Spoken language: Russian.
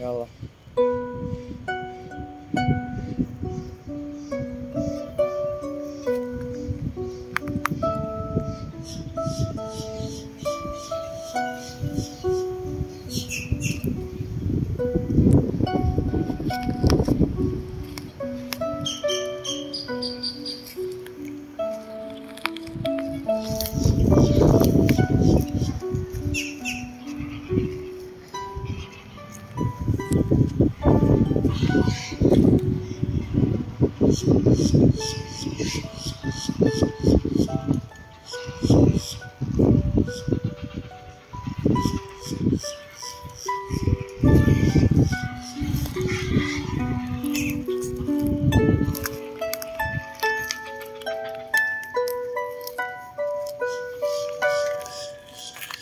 Yalla. Thank you. Thank you.